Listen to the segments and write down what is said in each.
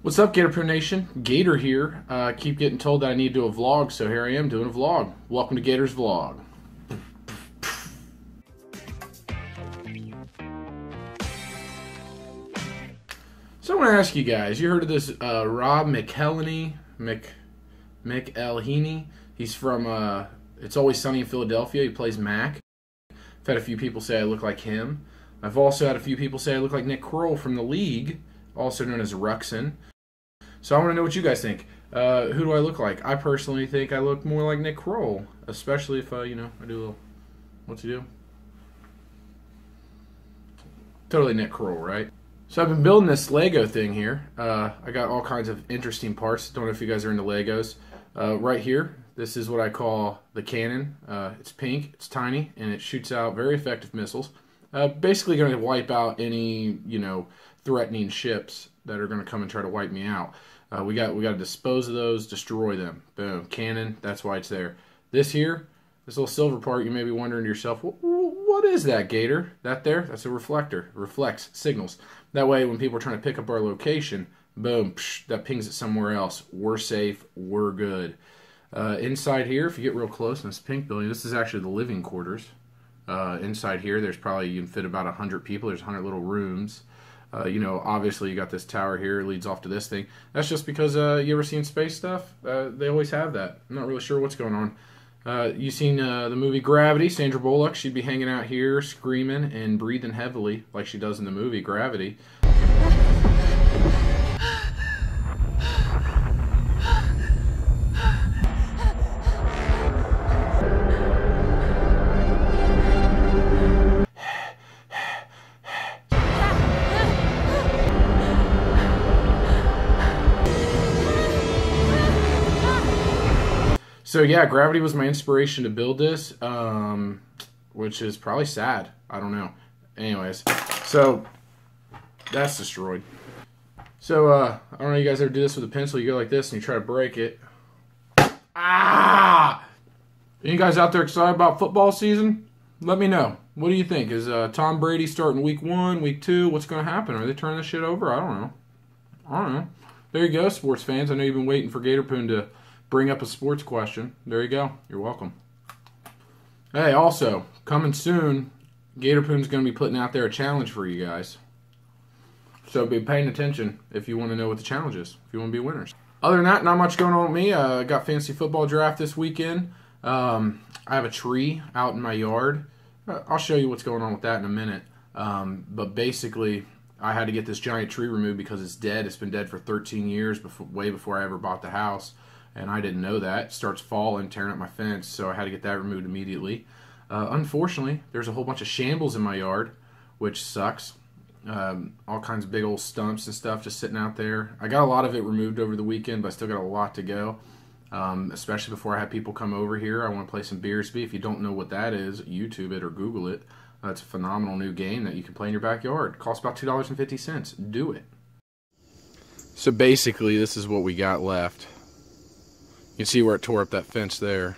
What's up, Gator Poon Nation? Gator here. Uh, keep getting told that I need to do a vlog, so here I am doing a vlog. Welcome to Gator's Vlog. So I want to ask you guys, you heard of this uh, Rob McElhenney? Mc, McElhenney? He's from uh, It's Always Sunny in Philadelphia. He plays Mac. I've had a few people say I look like him. I've also had a few people say I look like Nick Kroll from the league, also known as Ruxin. So I want to know what you guys think. Uh, who do I look like? I personally think I look more like Nick Kroll, especially if uh, you know I do a little. What's he do? Totally Nick Kroll, right? So I've been building this Lego thing here. Uh, I got all kinds of interesting parts. Don't know if you guys are into Legos. Uh, right here, this is what I call the cannon. Uh, it's pink, it's tiny, and it shoots out very effective missiles. Uh, basically, going to wipe out any you know threatening ships that are going to come and try to wipe me out. Uh, we got we got to dispose of those, destroy them. Boom, cannon. That's why it's there. This here, this little silver part, you may be wondering to yourself, what, is that, Gator? That there? That's a reflector. Reflects signals. That way, when people are trying to pick up our location, boom, psh, that pings it somewhere else. We're safe. We're good. Uh, inside here, if you get real close in this pink building, this is actually the living quarters. Uh, inside here, there's probably you can fit about hundred people. There's hundred little rooms. Uh, you know, obviously you got this tower here, leads off to this thing. That's just because uh, you ever seen space stuff? Uh, they always have that. I'm not really sure what's going on. Uh, you seen uh, the movie Gravity? Sandra Bullock, she'd be hanging out here, screaming and breathing heavily like she does in the movie Gravity. So yeah, Gravity was my inspiration to build this, um, which is probably sad. I don't know. Anyways, so that's destroyed. So uh, I don't know. You guys ever do this with a pencil? You go like this and you try to break it. Ah! You guys out there excited about football season? Let me know. What do you think? Is uh, Tom Brady starting week one, week two? What's going to happen? Are they turning this shit over? I don't know. I don't know. There you go, sports fans. I know you've been waiting for Gator Poon to bring up a sports question. There you go. You're welcome. Hey, also, coming soon, Gator Poon's going to be putting out there a challenge for you guys. So be paying attention if you want to know what the challenge is, if you want to be winners. Other than that, not much going on with me. I uh, got fantasy football draft this weekend. Um, I have a tree out in my yard. Uh, I'll show you what's going on with that in a minute. Um, but basically, I had to get this giant tree removed because it's dead. It's been dead for 13 years, before, way before I ever bought the house and I didn't know that. It starts falling, tearing up my fence, so I had to get that removed immediately. Uh, unfortunately, there's a whole bunch of shambles in my yard, which sucks. Um, all kinds of big old stumps and stuff just sitting out there. I got a lot of it removed over the weekend, but I still got a lot to go. Um, especially before I have people come over here. I want to play some Beersbee. If you don't know what that is, YouTube it or Google it. Uh, it's a phenomenal new game that you can play in your backyard. Costs about two dollars and fifty cents. Do it. So basically, this is what we got left. You can see where it tore up that fence there.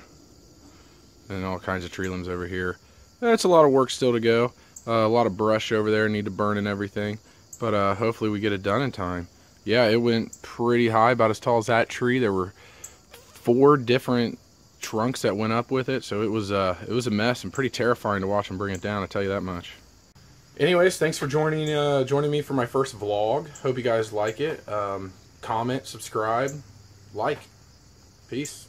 And all kinds of tree limbs over here. That's a lot of work still to go. Uh, a lot of brush over there, need to burn and everything. But uh, hopefully we get it done in time. Yeah, it went pretty high, about as tall as that tree. There were four different trunks that went up with it. So it was, uh, it was a mess and pretty terrifying to watch them bring it down, i tell you that much. Anyways, thanks for joining uh, joining me for my first vlog. Hope you guys like it. Um, comment, subscribe, like. Peace.